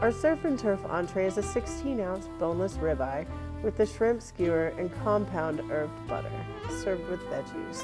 Our surf and turf entree is a 16 ounce boneless ribeye with the shrimp skewer and compound herb butter, served with veggies.